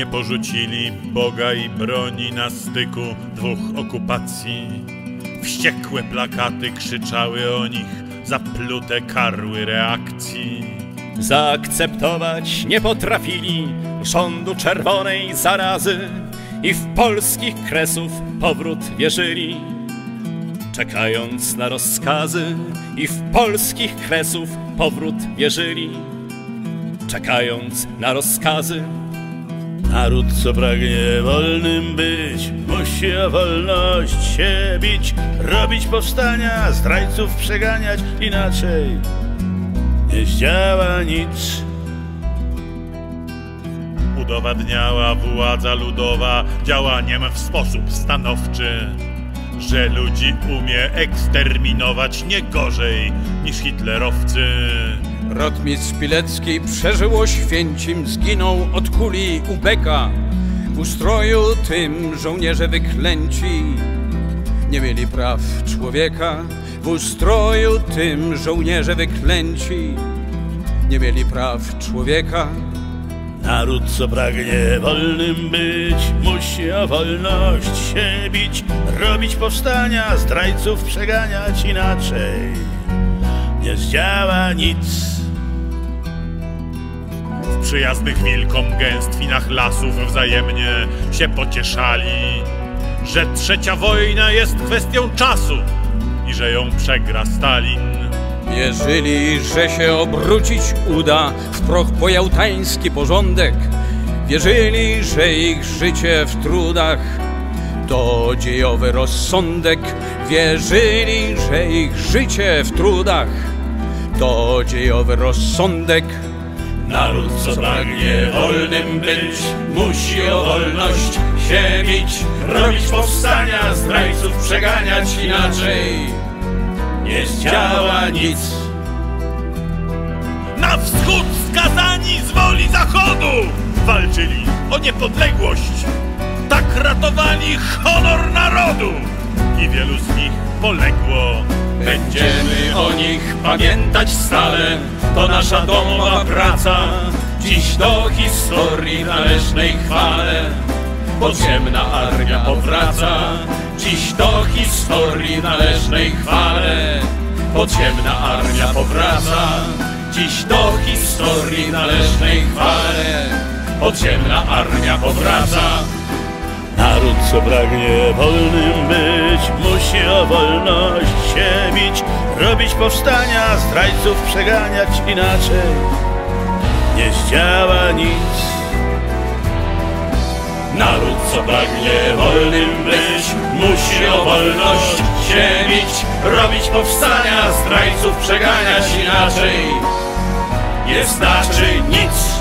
nie porzucili Boga i broni na styku dwóch okupacji. Wściekłe plakaty krzyczały o nich, zaplute karły reakcji. Zaakceptować nie potrafili rządu czerwonej zarazy i w polskich kresów powrót wierzyli. Czekając na rozkazy i w polskich kresów powrót wierzyli. Czekając na rozkazy Naród, co pragnie wolnym być, musi o wolność się bić, robić powstania, zdrajców przeganiać, inaczej nie zdziała nic. Udowadniała władza ludowa działaniem w sposób stanowczy, że ludzi umie eksterminować nie gorzej niż hitlerowcy. Rotmistrz Pilecki przeżył Oświęcim, zginął od kuli u beka. W ustroju tym żołnierze wyklęci nie mieli praw człowieka. W ustroju tym żołnierze wyklęci nie mieli praw człowieka. Naród, co pragnie wolnym być, musi o wolność się bić, robić powstania, zdrajców przeganiać inaczej. Nie zdziała nic. Przyjaznych wilkom gęstwinach lasów wzajemnie się pocieszali, że trzecia wojna jest kwestią czasu i że ją przegra Stalin. Wierzyli, że się obrócić uda w proch pojałtański porządek. Wierzyli, że ich życie w trudach to dziejowy rozsądek. Wierzyli, że ich życie w trudach to dziejowy rozsądek. Naród, co pragnie wolnym być, musi o wolność się bić, robić powstania, zdrajców przeganiać inaczej. Nie zdziała nic. Na wschód skazani z woli zachodu walczyli o niepodległość. Tak ratowali honor narodu i wielu z nich poległo. Będziemy o nich pamiętać stale, to nasza domowa praca. Dziś do historii należnej chwale. Podziemna armia powraca, dziś do historii należnej chwale. Podziemna armia powraca, dziś do historii należnej chwale. Podziemna armia powraca. Co pragnie wolnym być, musi o wolność się bić, robić powstania, zdrajców przeganiać inaczej. Nie zdziała nic. Naród, co pragnie wolnym być, musi o wolność się bić, robić powstania, zdrajców przeganiać inaczej. Nie znaczy nic.